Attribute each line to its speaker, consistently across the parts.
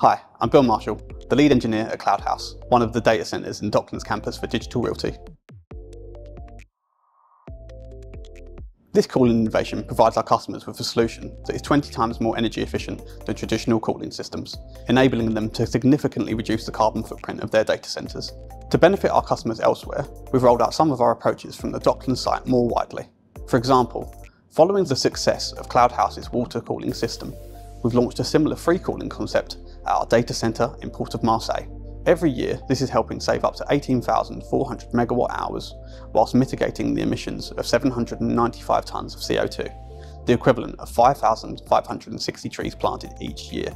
Speaker 1: Hi, I'm Bill Marshall, the lead engineer at CloudHouse, one of the data centres in Docklands campus for Digital Realty. This cooling innovation provides our customers with a solution that is 20 times more energy efficient than traditional cooling systems, enabling them to significantly reduce the carbon footprint of their data centres. To benefit our customers elsewhere, we've rolled out some of our approaches from the Docklands site more widely. For example, following the success of CloudHouse's water cooling system, we've launched a similar free cooling concept at our data centre in Port of Marseille. Every year, this is helping save up to 18,400 megawatt hours, whilst mitigating the emissions of 795 tonnes of CO2, the equivalent of 5,560 trees planted each year.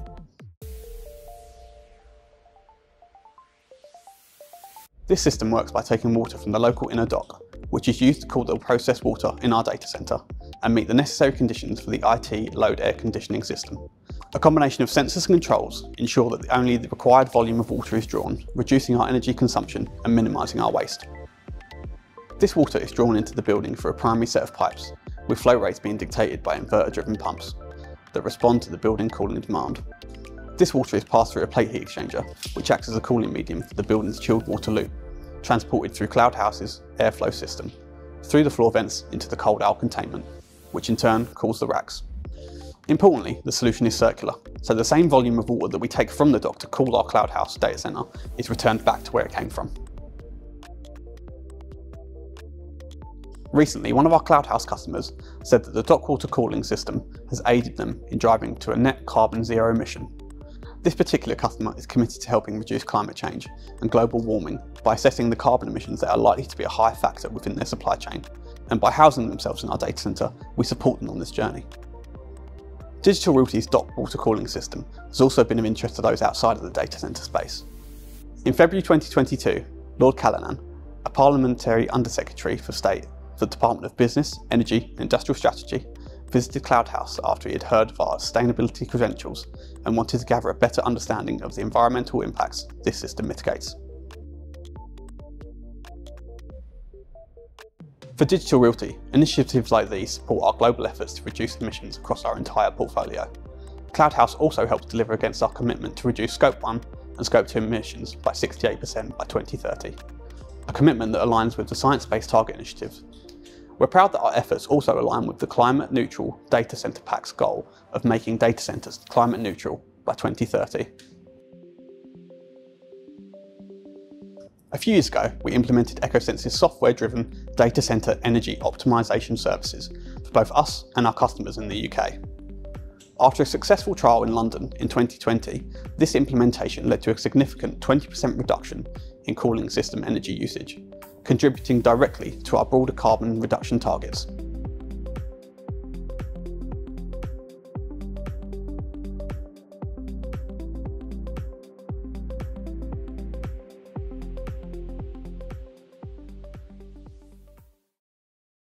Speaker 1: This system works by taking water from the local inner dock, which is used to cool the processed water in our data centre and meet the necessary conditions for the IT load air conditioning system. A combination of sensors and controls ensure that only the required volume of water is drawn, reducing our energy consumption and minimising our waste. This water is drawn into the building through a primary set of pipes, with flow rates being dictated by inverter-driven pumps that respond to the building cooling demand. This water is passed through a plate heat exchanger, which acts as a cooling medium for the building's chilled water loop, transported through CloudHouse's airflow system, through the floor vents into the cold aisle containment, which in turn cools the racks. Importantly, the solution is circular, so the same volume of water that we take from the dock to cool our CloudHouse data center is returned back to where it came from. Recently, one of our CloudHouse customers said that the dock water cooling system has aided them in driving to a net carbon zero emission. This particular customer is committed to helping reduce climate change and global warming by assessing the carbon emissions that are likely to be a high factor within their supply chain. And by housing themselves in our data center, we support them on this journey. Digital Realty's dock water cooling system has also been of interest to those outside of the data centre space. In February 2022, Lord Callanan, a Parliamentary Undersecretary for State for the Department of Business, Energy and Industrial Strategy, visited CloudHouse after he had heard of our sustainability credentials and wanted to gather a better understanding of the environmental impacts this system mitigates. For Digital Realty, initiatives like these support our global efforts to reduce emissions across our entire portfolio. CloudHouse also helps deliver against our commitment to reduce Scope 1 and Scope 2 emissions by 68% by 2030, a commitment that aligns with the Science Based Target Initiative. We're proud that our efforts also align with the Climate Neutral Data Centre Pact's goal of making data centres climate neutral by 2030. A few years ago, we implemented EkkoSense's software-driven data centre energy optimisation services for both us and our customers in the UK. After a successful trial in London in 2020, this implementation led to a significant 20% reduction in cooling system energy usage, contributing directly to our broader carbon reduction targets.